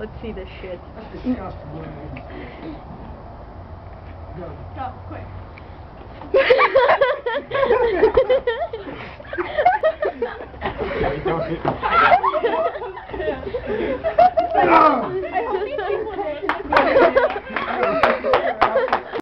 Let's see this shit. That's disgusting. Go. Stop, quick. Ah! I hope these people